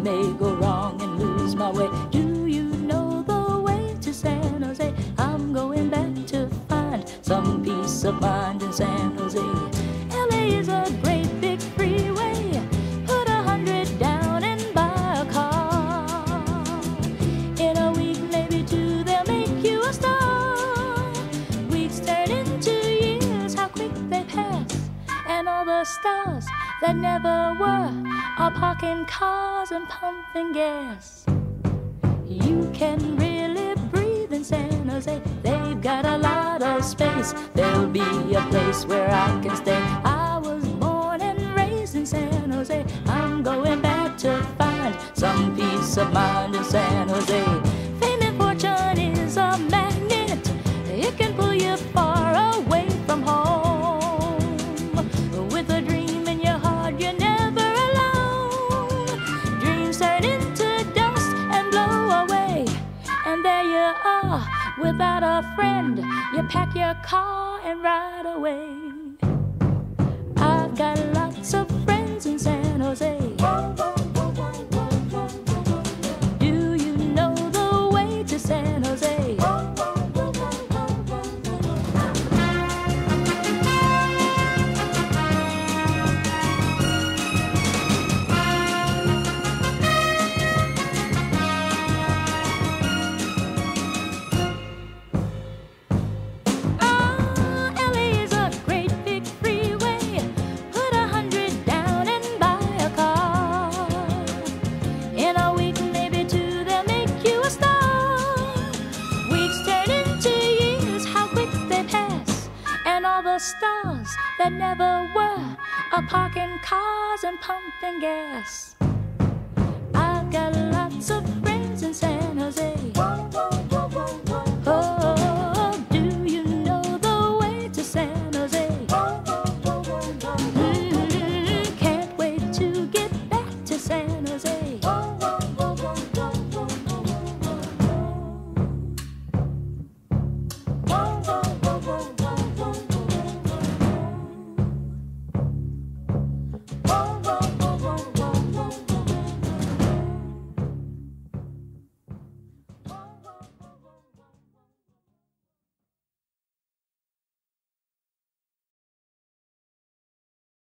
may go wrong and lose my way. Do you know the way to San Jose? I'm going back to find some peace of mind in San Jose. LA is a great big freeway. Put a hundred down and buy a car. In a week, maybe two, they'll make you a star. Weeks turn into years, how quick they pass. And all the stars that never were are parking cars and pumping gas. You can really breathe in San Jose. They've got a lot of space. There'll be a place where I can stay. I was born and raised in San Jose. I'm going back to find some peace of mind in San Jose. Are, without a friend. You pack your car and ride away. Stars that never were are parking cars and pumping gas.